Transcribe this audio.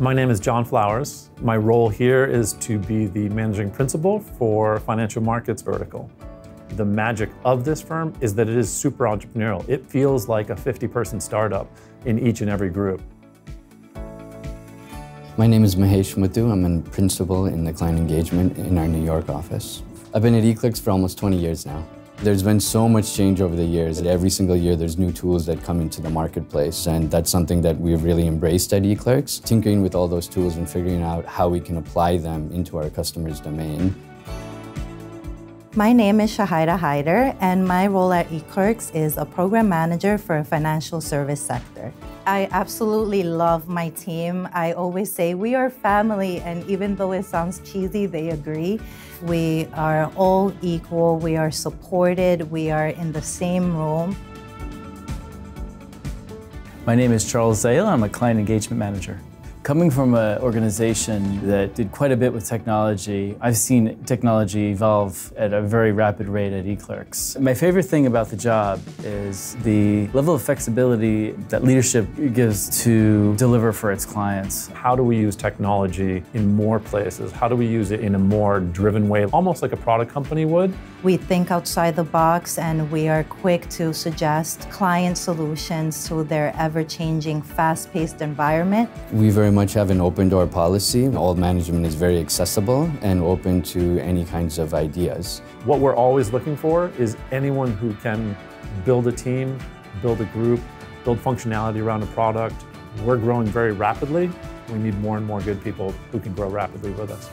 My name is John Flowers. My role here is to be the managing principal for financial markets vertical. The magic of this firm is that it is super entrepreneurial. It feels like a 50 person startup in each and every group. My name is Mahesh Muthu. I'm a principal in the client engagement in our New York office. I've been at eClerx for almost 20 years now. There's been so much change over the years. Every single year there's new tools that come into the marketplace and that's something that we've really embraced at eClerx, tinkering with all those tools and figuring out how we can apply them into our customers' domain. My name is Shahida Haider, and my role at eClerx is a program manager for a financial service sector. I absolutely love my team. I always say we are family, and even though it sounds cheesy, they agree. We are all equal, we are supported, we are in the same room. My name is Charles Zale. I'm a client engagement manager. Coming from an organization that did quite a bit with technology, I've seen technology evolve at a very rapid rate at eClerx. My favorite thing about the job is the level of flexibility that leadership gives to deliver for its clients. How do we use technology in more places? How do we use it in a more driven way, almost like a product company would? We think outside the box and we are quick to suggest client solutions to their ever-changing, fast-paced environment. We very much have an open door policy. All management is very accessible and open to any kinds of ideas. What we're always looking for is anyone who can build a team, build a group, build functionality around a product. We're growing very rapidly. We need more and more good people who can grow rapidly with us.